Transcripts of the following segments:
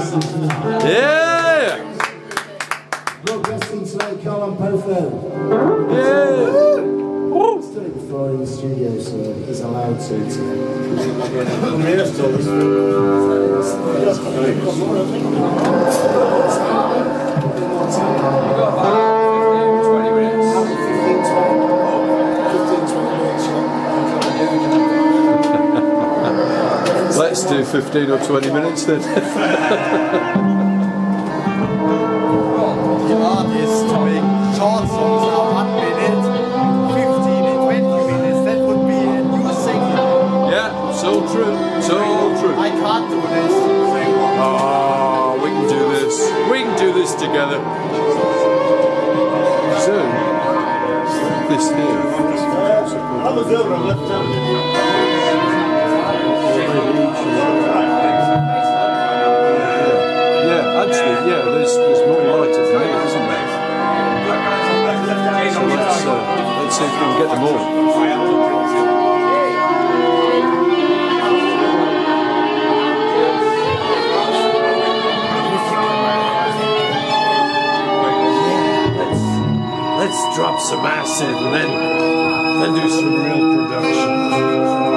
Yeah. Rock wrestling tonight, Karl Ampofo. Yeah. Woo. Still in the floor in the studio, so he's allowed to tonight. let's do 15 or 20 minutes then. some acid and then, then do some real production.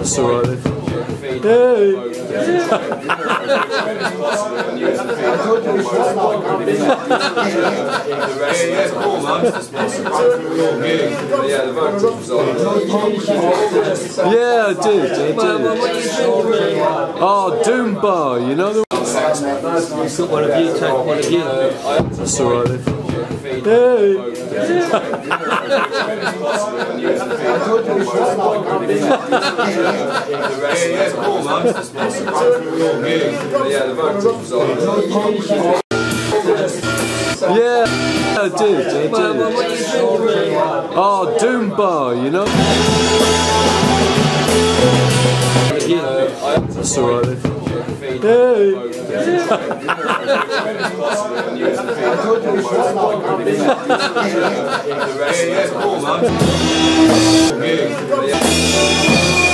That's all right then. Yeah, the vocals was on. Yeah, I do, I do. Oh, Doom Bar, you know the one of you, take one of you. That's all right then. Yeah, I do, I do. Oh, Doom Bar, you know That's all Hey.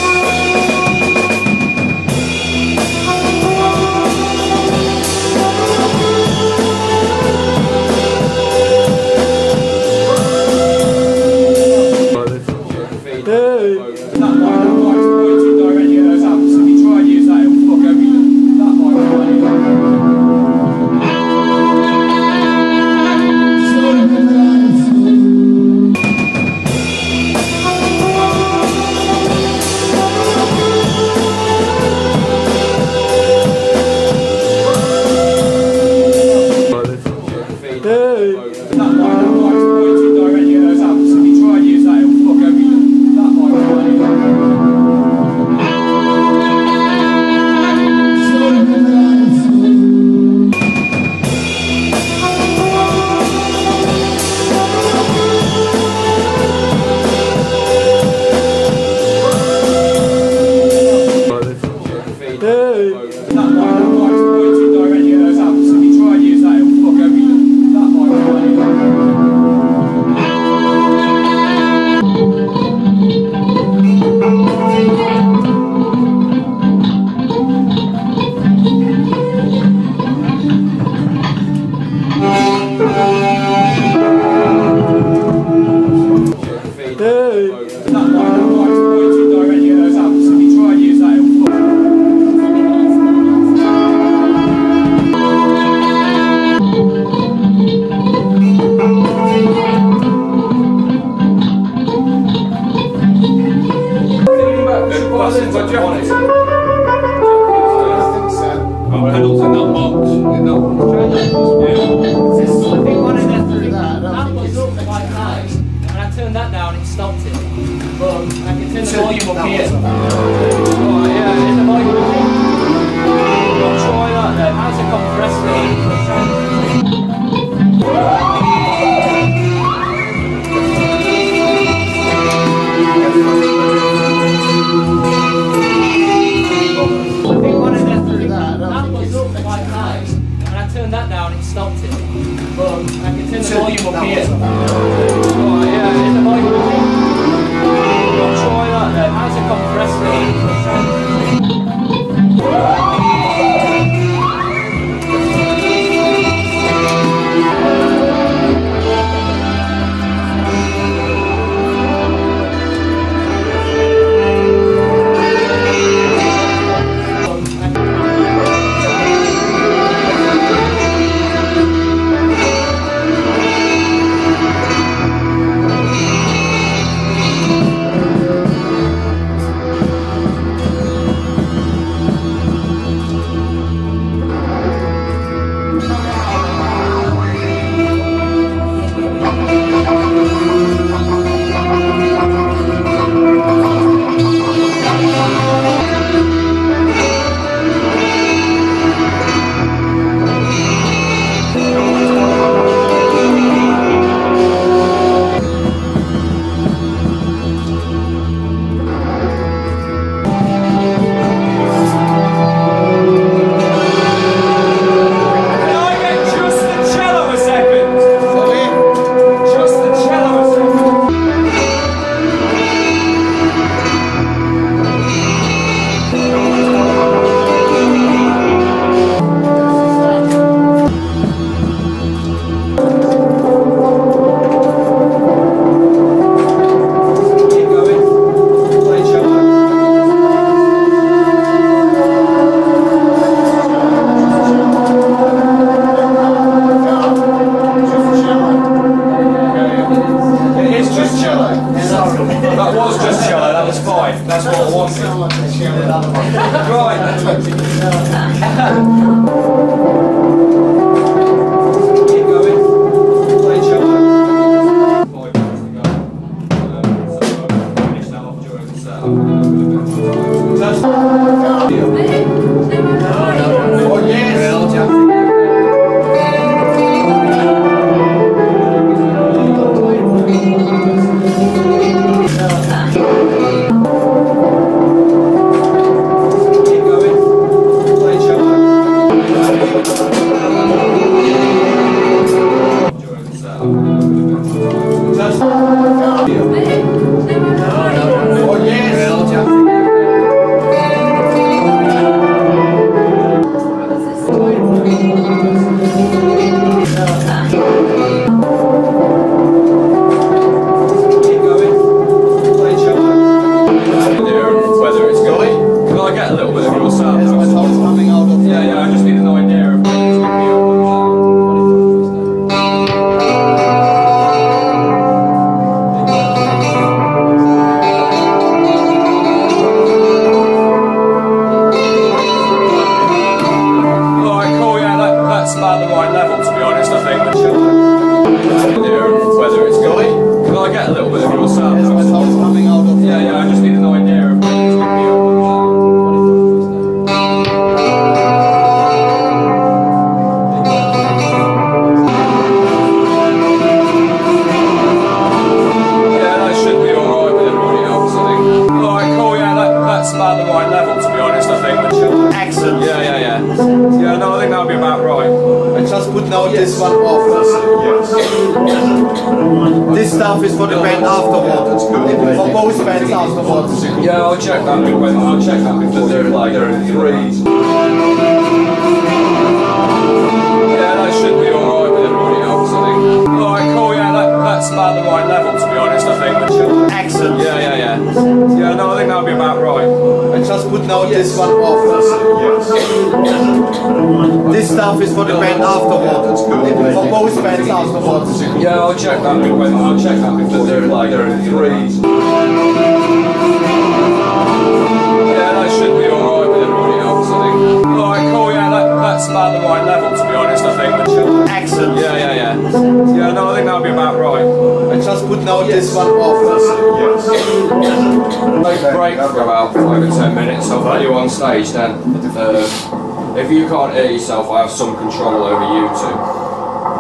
ways then. Uh, if you can't hear yourself, I have some control over you too.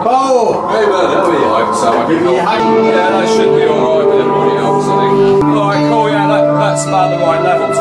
Oh! Hey man, how are be Like, so I can help. Yeah, that should be alright with everybody else, I think. Alright, cool, yeah, that, that's about the right level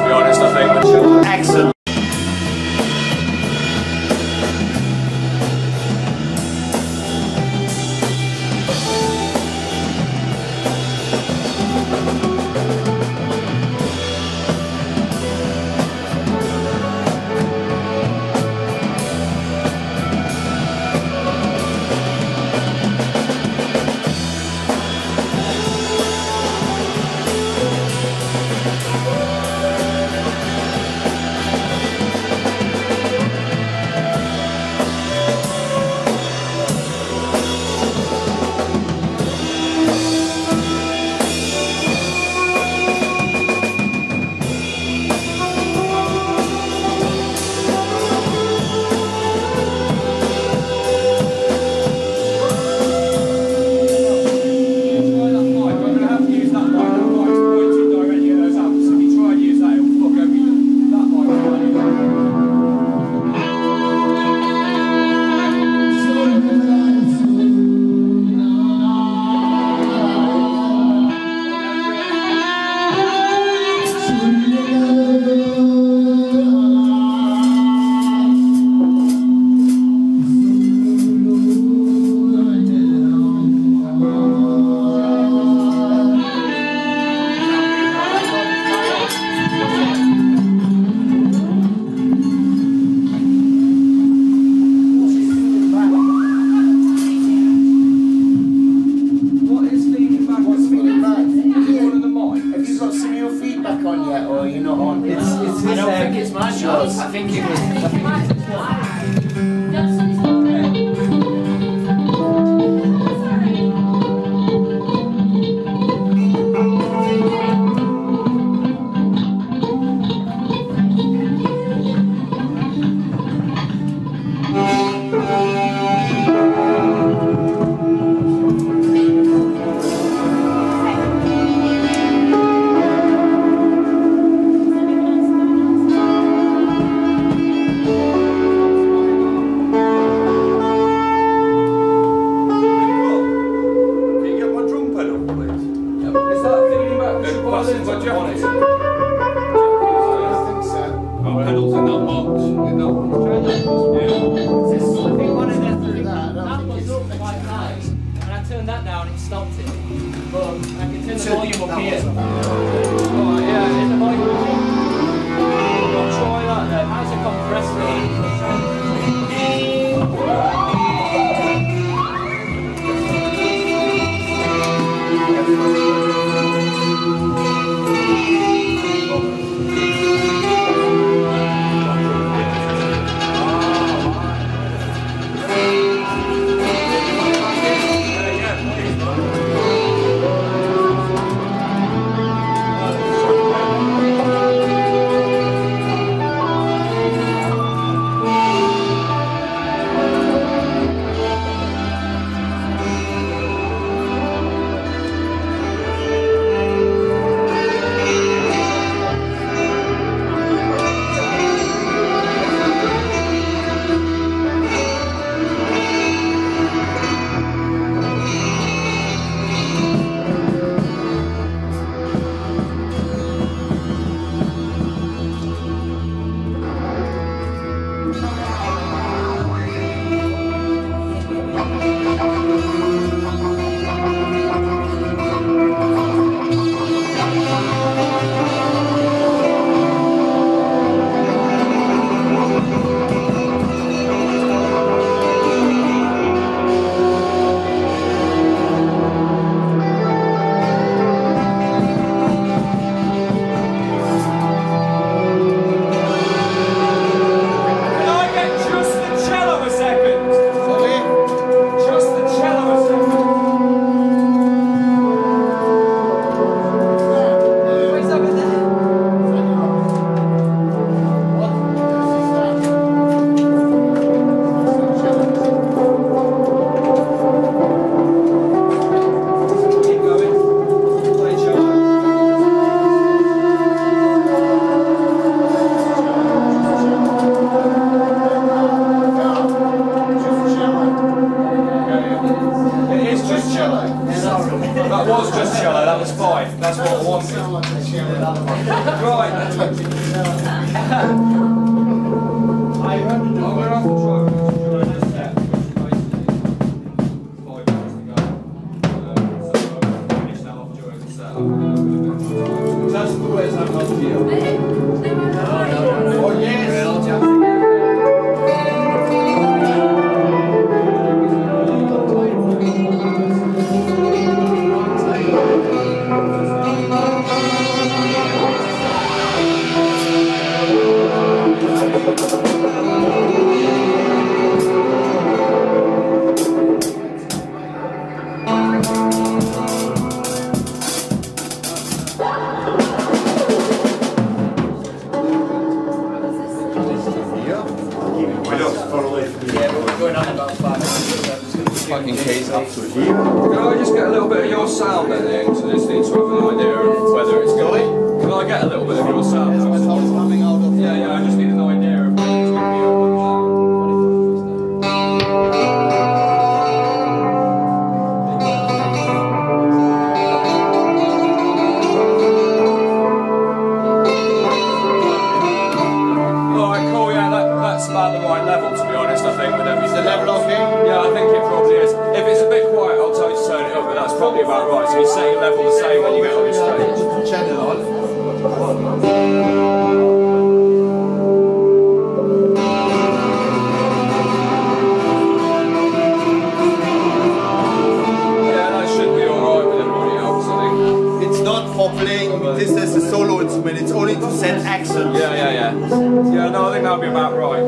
this as a solo instrument, it's only to set accent. Yeah, yeah, yeah. Yeah, no, I think that'll be about right.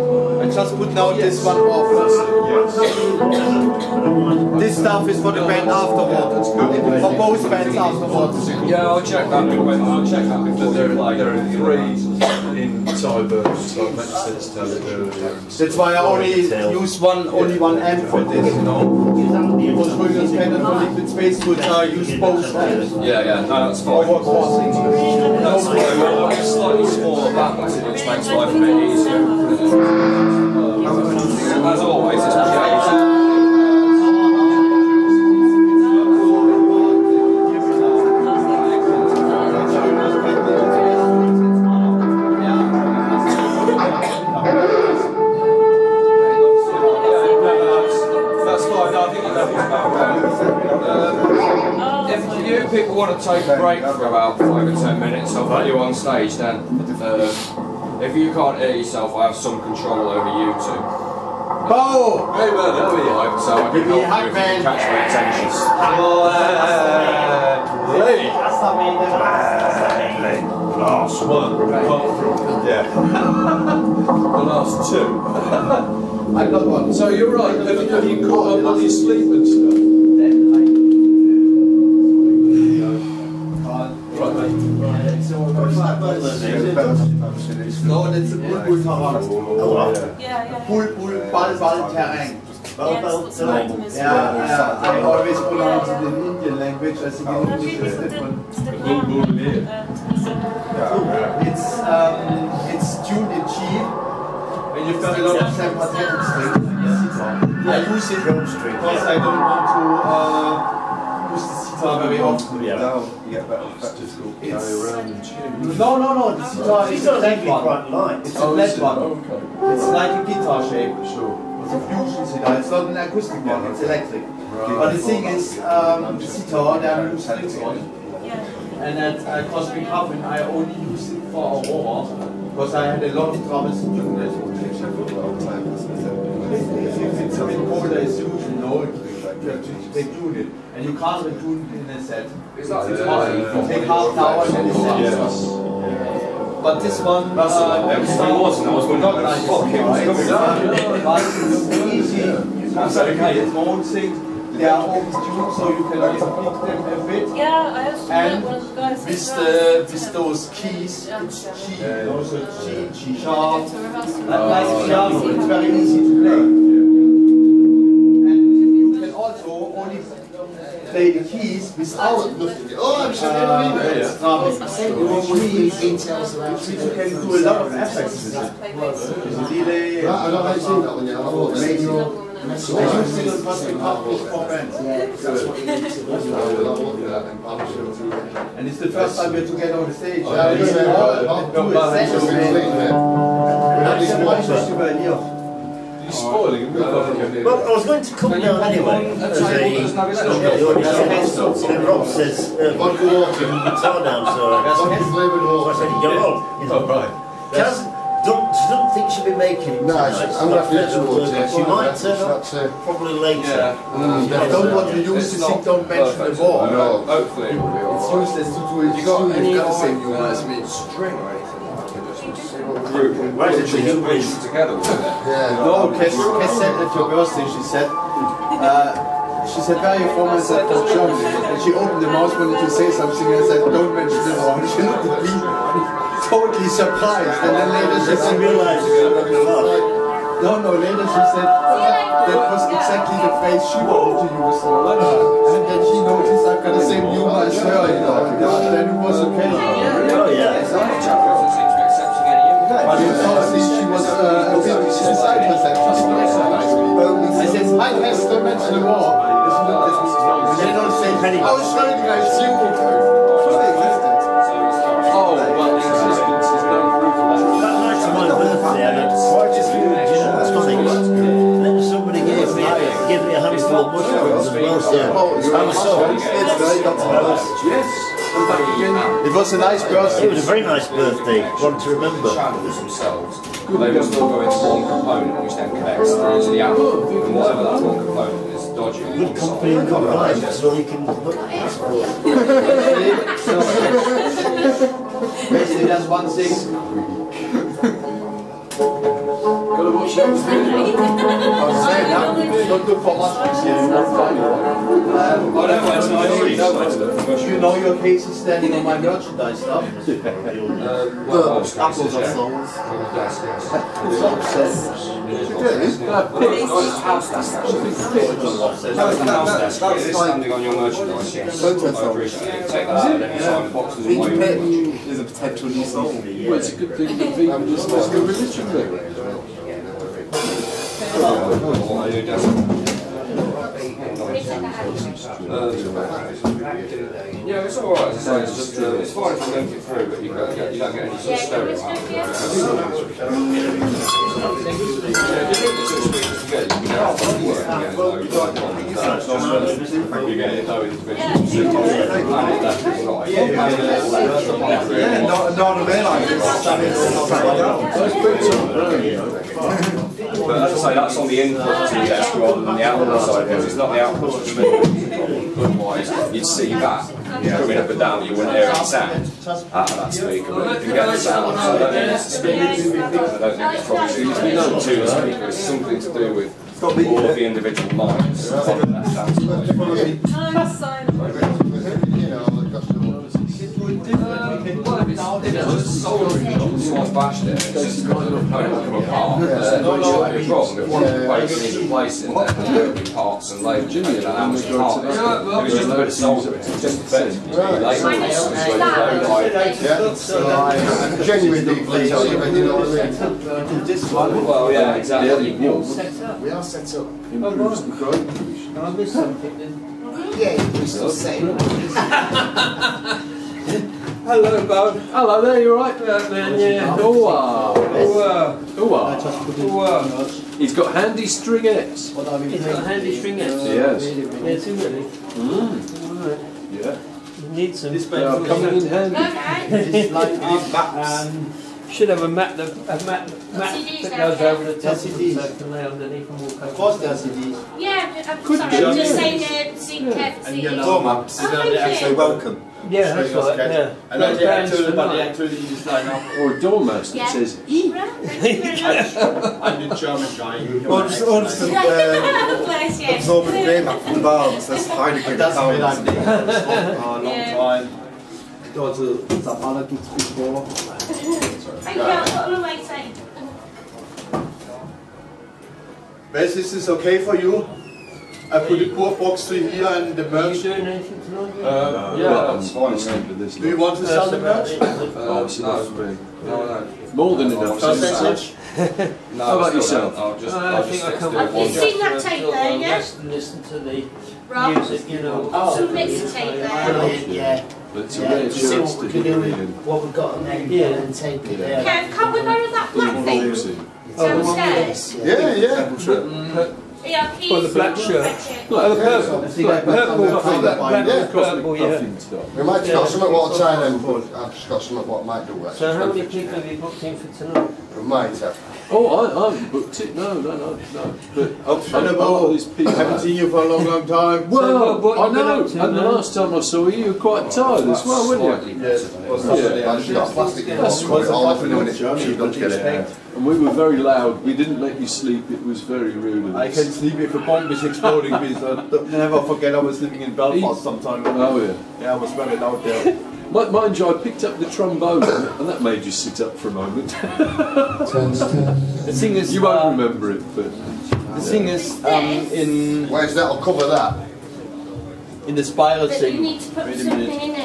I just put now this one off. This stuff is for the band afterwards. For both bands afterwards. Yeah, I'll check that I'll check that before There, you play. there are three in so it makes sense to have it there. That's why I only use one, only one amp for this, you know. Because Rüger's Cannon for Liquid Space Druids I use both amps. Yeah, yeah, no, that's fine. That's why We'll get slightly smaller backwards, which makes life a bit easier. As always, it's want to take a break for about five or ten minutes, I'll put you on stage then. Uh, if you can't hear yourself, I have some control over you two. Bo! Hey man, how are you? So I can Give me a help hug, you if you can catch my attention. Last one, Yeah. the last two. I've got one. So you're right, have you, have you caught up on your sleep and stuff? No, that's a Bulbul Yeah, yeah. Bulbul Ball Ball Tarang. Yeah, that's what's right to me. Yeah, yeah, I always pronounce it in Indian language as in English is different. It's um, it's tuned in G, and you've got a lot of sympathetic strings. I use it because I don't want to uh, use the sitar very often. It's, around and tune. no, no, no. The sitar is a flat one. It's a flat one. Okay, It's like a guitar shape. sure. It's a fusion sitar. It's not an acoustic one. It's electric. But the thing is, um, the sitar there are no strings on. Yeah. And at uh, Cosmic Puffin, I only used it for Aurora because I had a lot of troubles to tune it. If if it's a bit colder, it's usually no, you have to retune it. And you can't retune it in a set. Is that It's hard. You take half an hour and it's set. But this one, That's uh, all right. it's It wasn't. I was wondering not where like fuck it was it's, coming uh, But it's easy. You can say it's own thing. They are all tuned, so you can like, pick them a bit. Yeah, I also And one of the guys. with uh, with those keys, Yeah. it's G, you know, so G, G sharp, to rehearsal. like piano, it's very easy to play. Play the keys without Oh, I'm uh, strumming. Which means, details which means you can do a lot of effects with it. There's a delay, Right, I've not actually seen that one yet. I thought maybe radio, That's And you still must be part of those four bands. And it's the first time we're together on the stage. Yeah, yeah, yeah. Do it second. That's why you were here. You're spoiling it. Well, I was going to come down anyway. As a, and Rob says, uh, Vodka water. guitar down, so Vodka flavoured so I said, you're on. You know, right. Kaz don't, she doesn't think she'll be making it No, tonight. I'm so gonna have to I get some feel that She might turn up That's it. probably later. Yeah. I don't want to use the thing, don't mention the war. No. Hopefully it will be It's useless to do it. You got any You've got the same like, humor as uh, me. string or anything like that? Group. Why is it Should you you win? together with it? Yeah. No, Cass, Cass said at your birthday, she said, uh, she said, where are you from? I said, from Germany. And she opened the mouth, wanted to say something, and I said, don't mention the war. She looked at me, totally surprised. And then later she She said, realised you're not going to laugh. no, no, later she said, that was exactly the phrase she wanted to use. And then she noticed I've got the same humor as her, you know. And then it was okay. Oh, yeah. But obviously she was uh, a bit beside herself. I said, I has to mention the war. And they don't say, I was showing you guys you. Oh, well, the existence is no proof of that. That night of my birthday, I had quite a few, do you know funny? Then somebody gave me, gave me a handful of mushrooms as well, so I'm sorry. Yes. I'm back again now. It was a nice birthday. It was a very nice birthday, one to remember. channels themselves, they must all go into one component which then connects through to the output. And whatever that one component is dodgy. Good company and combined, so you can look ask for it. Basically, that's one thing. Don't look for much this year, you won't find one. I don't mind, so I already know most of them. You know your case is standing on my merchandise stuff. Well, apples or souls. Yes, yes. It's upset. House desk, actually. That's the house desk. It is standing on your merchandise, yes. I appreciate it. Take that out and then sign the boxes and wait. There's a potential new song. Well, it's a good thing that vegan is like a religion, though. Or I do desk. Yeah, it's alright, as I say, it's just, uh, it's fine if you don't get through, but you don't get, you don't get any sort of stereo You get it though individually. Yeah, not, not a man like But as I say, that's on the input to the desk rather than the output side, because it's not the output that's moving. Otherwise, you'd see that coming up and down, you wouldn't hear any sound ah, out of that speaker, but you can get the sound, so I don't think it's the speaker. I don't think it's probably due to the speaker, it's something to do with all of the individual lines. on that sound speaker. I'm silent. Parts and labour, you know, how much part it? It was just a bit of soldering, just effectively labour. Yeah, genuinely pleased, you know what I mean? This one. Well, yeah, exactly. We are set up. Improves the growth. I missed something then. Yeah, we still say. Hello, Bo. Hello there, you alright? Uh, yeah, man, yeah. Oh, wow. Oh, wow. He's got handy stringettes. What are we It's got handy stringettes. Yes. Yeah, too really. Mm. Yeah. Need some. This They are coming in handy. It's like these maps. Um, should have a mat, that- a mat, mat CDs that goes there. over the top, so it can lay underneath and walk over. Of course there's CDs. Yeah, I'm Could sorry, be. I'm just saying uh, see careful And you CDs. know maps. Oh, thank you. welcome. Yeah, that's right, yeah. And not the Bands actual, for but the night. actual you just line up. Or a dormouse that Yeah. says, Right, thank you very much. I'm the German guy. Uns, uns sind äh, Bless you. absorbent Bremer von Barnes, das Heineken That's been Towns. like a long time. Also, Savannah gibt's before. Thank you, I've got a little waiting. Wes, is this okay for you? I put the core box to here and the Are you merch. doing anything? Uh, yeah, that's fine. with this. Do you want to sell the merch? Oh, it's enough. No, no. More than enough. Percentage? No, How about yourself? I'll just, I I'll think just I stick come to Have you seen that tape there, well yeah? rest and listen to the Rob? music, you know. Oh. Some mixtape there. Yeah. But it's a Yeah, rare to chance what to we can hear do with Ian. what we've got and then yeah, and take it there. Kev, can't we borrow that black oh, thing downstairs? Yeah, yeah. Yeah, mm. keys. Well, the black shirt. Red. Oh, the purple, black, purple, black, black, Yeah. purple, yeah. We might just got something what I'll try then, but I've just got something what might do actually. So how many people have you booked in for tonight? We might have. Oh, I, I haven't booked it. No, no, no, no. But Oh, I know these people. I haven't seen you for a long, long time. Well, what- what I know. up to, And the last time I saw you, you were quite tired as well, weren't you? Yes. Yeah. I just got a plastic in That's it. All off in a minute. She's not get it. And we were very loud. We didn't let you sleep. It was very rude of I us. can sleep if a bomb is exploding, please. I don't- never forget I was living in Belfast sometime. Oh yeah. Yeah, I was very loud there. Mi- Mind you, I picked up the trombone, and that made you sit up for a moment. Turns, turns. The thing is, you won't uh, remember it, but the thing is, um, in Where's that? I'll cover that. in the spiral But you thing. need to put Wait a something minute.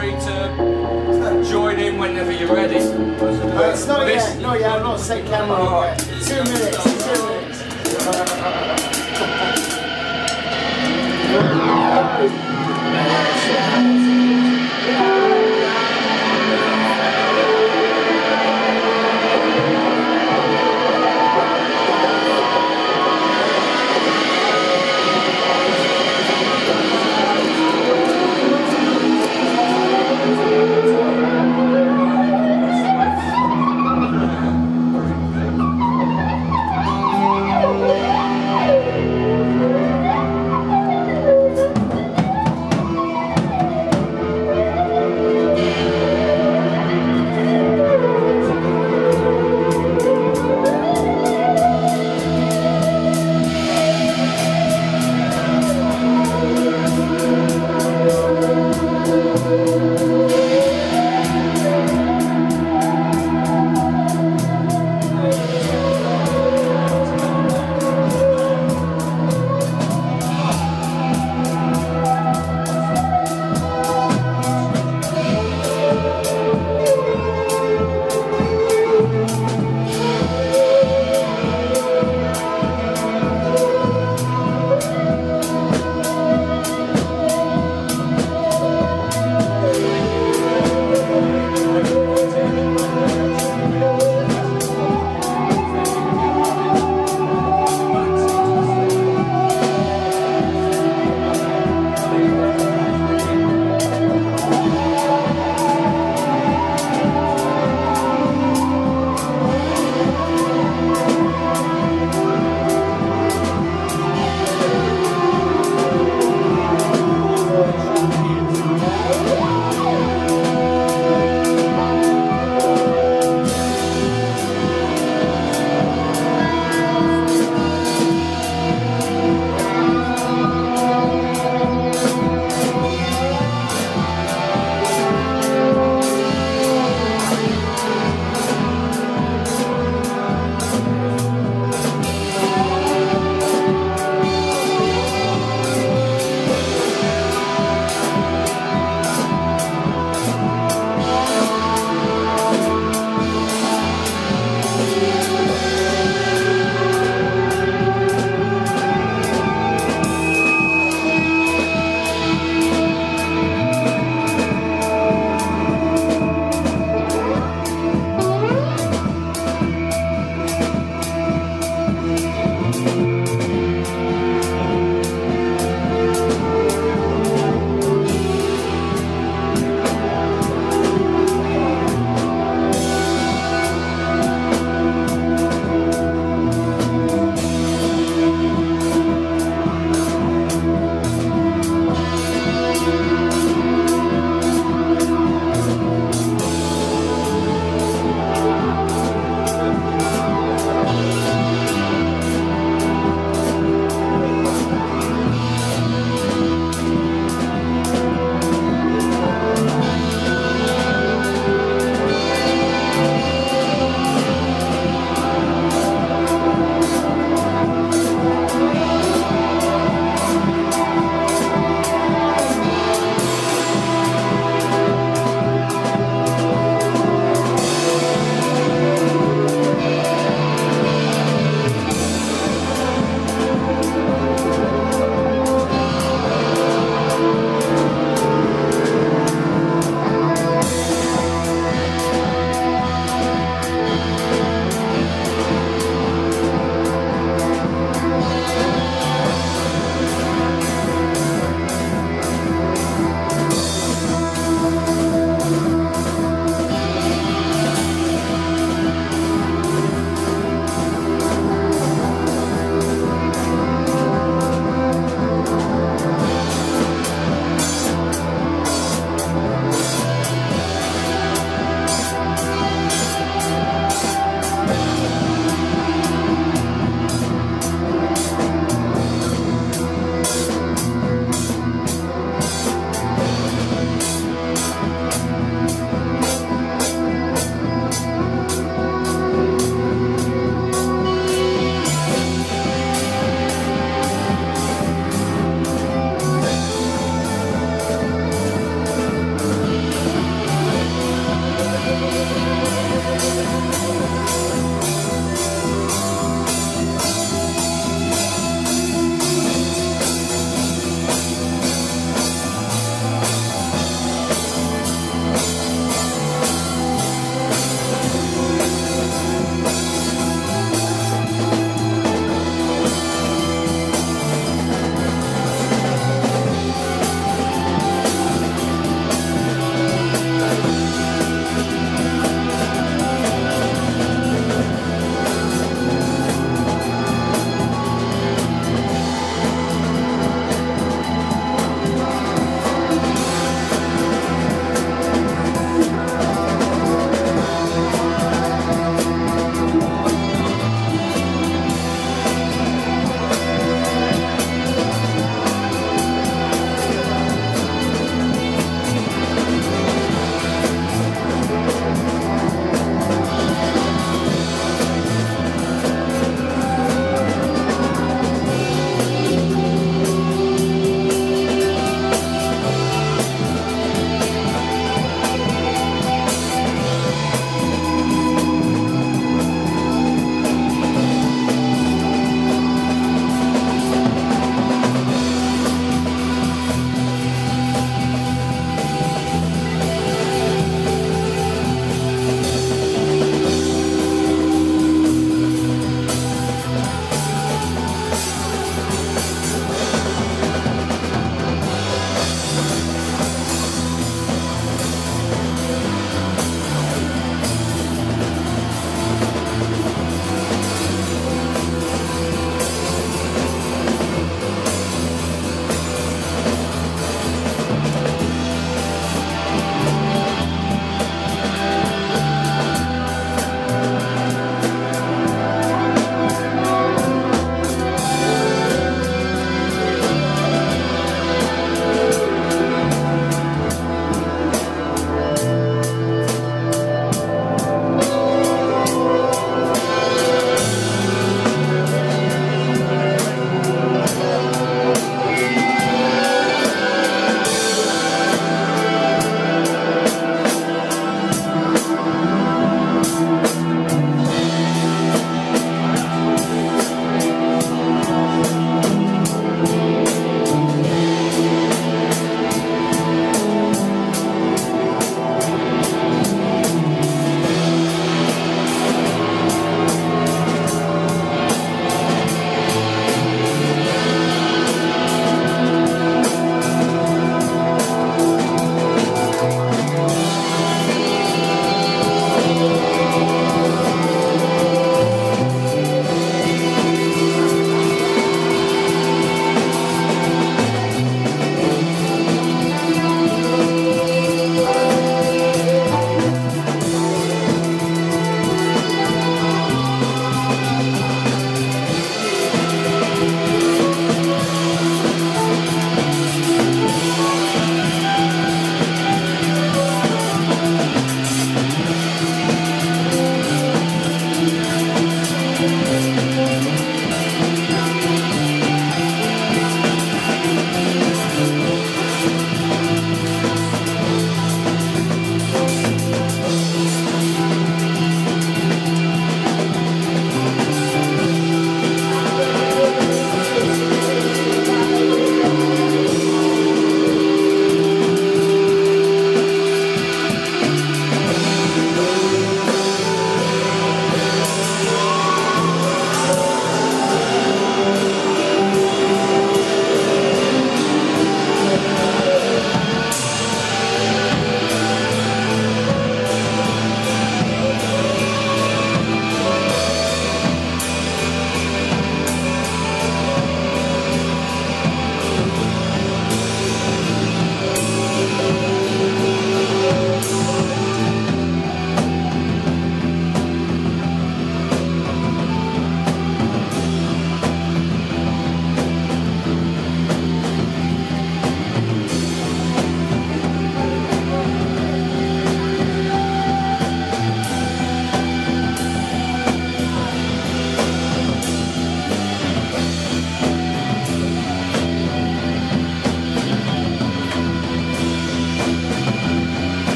Free to join in whenever you're ready. It's not This- yet. No, yeah, I'm not set camera yet. Two minutes. Two minutes. Thank